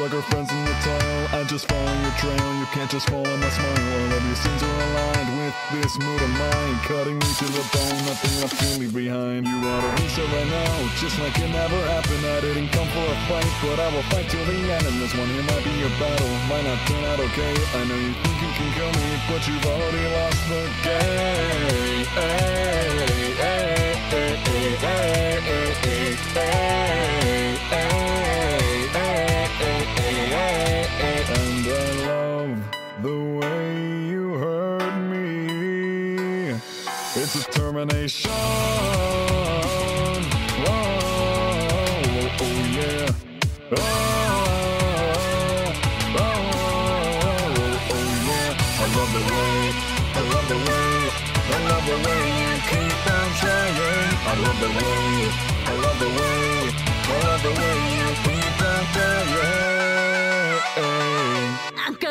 drug our friends in the town I just follow your trail, you can't just follow my smile All of your sins are aligned with this mood of mine Cutting me to the bone, nothing left to leave behind You are a reset right now, just like it never happened I didn't come for a fight, but I will fight till the end And this one here might be a battle, might not turn out okay I know you think you can kill me, but you've already lost the game hey, hey, hey,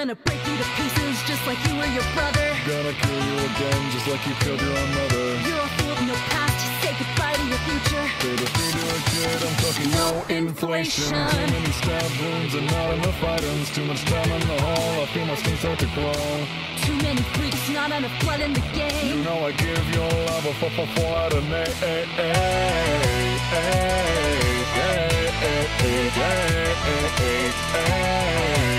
gonna break you to pieces just like you were your brother. Gonna kill you again, just like you killed your own mother. You're a fool with no past. Say goodbye to your future. Baby, feed you a kid, I'm talking no inflation. Too many stab wounds and not enough items. Too much time in the hall, I feel my skin start to crawl. Too many freaks, not enough blood in the game. You know I give your love a four, four, four out of eight. Hey, hey, hey, hey, hey, hey, hey, hey, hey, hey,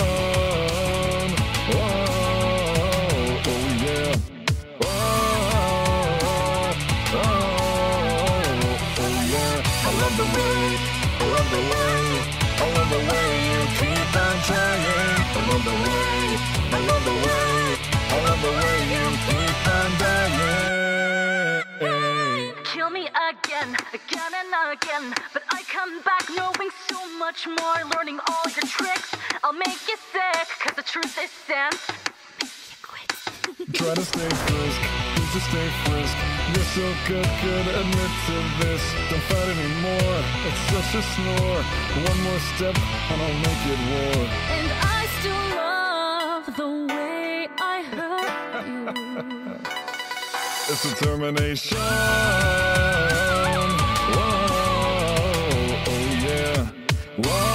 again, again and again. But I come back knowing so much more. Learning all your tricks. I'll make you sick, cause the truth is stands. Try to stay frisk, please just stay frisk. You're so good, good, admit to this. Don't fight anymore, it's such a snore. One more step, and I'll make it war. And I still love the way I hurt you. It's a Whoa,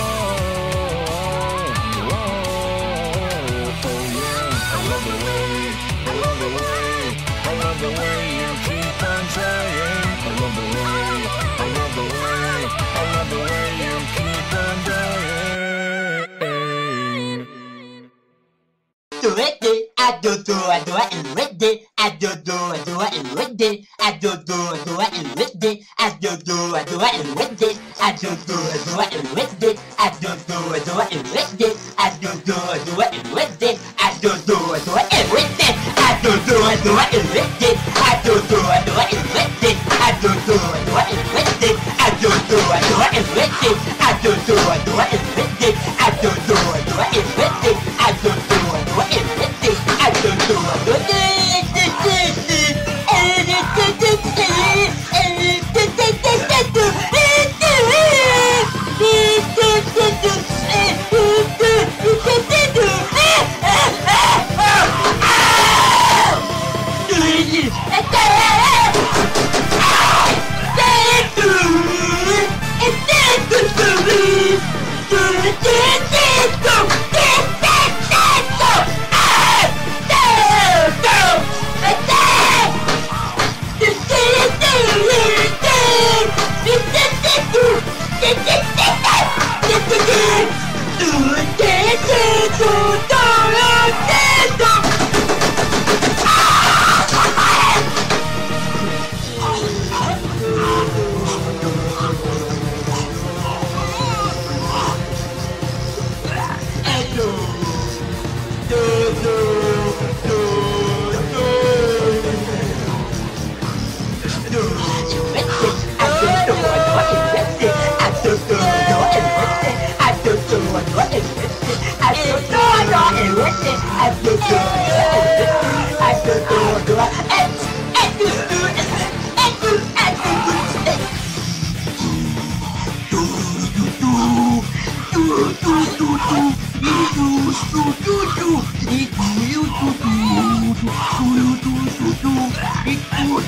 do it, I do do I do it and with it. I do do I do it and with it. I do do I do it and with it. I do do I do it and with it. I do do I do it and with it. I do do I do it and with it. I do do I do it and with it. I do do I do it and with it. I do do I do it and with it.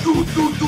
do do do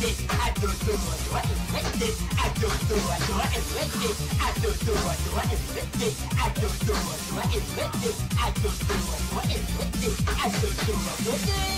this, I do do what do I let this, I do do what do I let this, I do do what do I let this, I do do what do I let this, I do do what do I let this, I do do what do I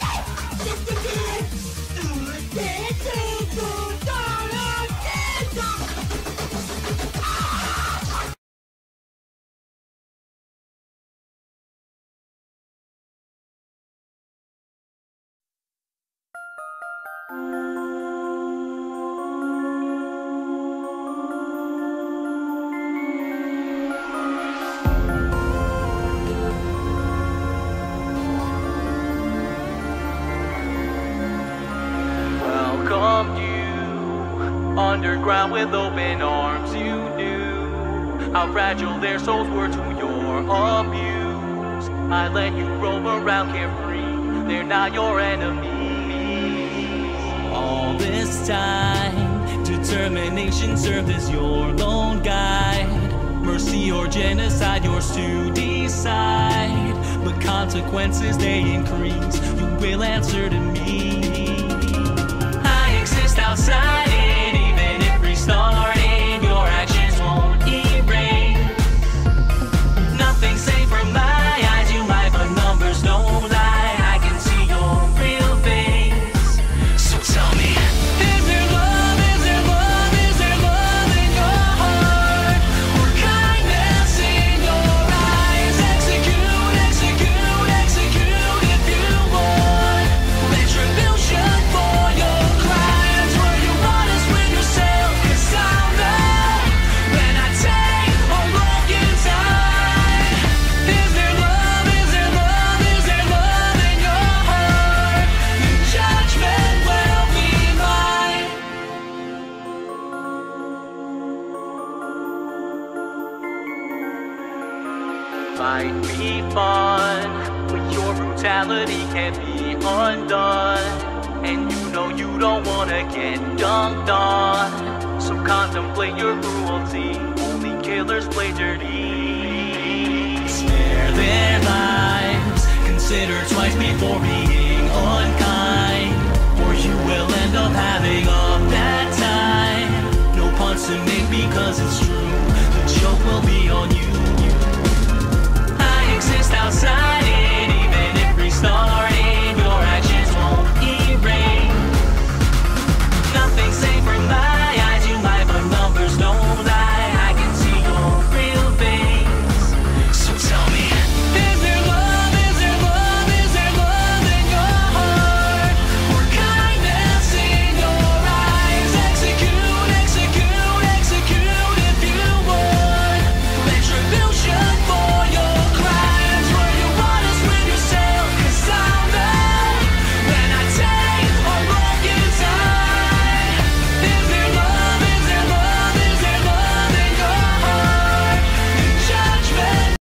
Dance, dance, dance, dance, dance, out with open arms, you knew how fragile their souls were to your abuse. I let you roam around carefree, they're not your enemies. All this time, determination served as your lone guide. Mercy or genocide, yours to decide. But consequences, they increase. You will answer to me. I exist outside. might be fun, but your brutality can be undone. And you know you don't wanna get dunked on, so contemplate your cruelty. Only killers play dirty. Spare their lives, consider twice before being unkind, or you will end up having a bad time. No puns to make because it's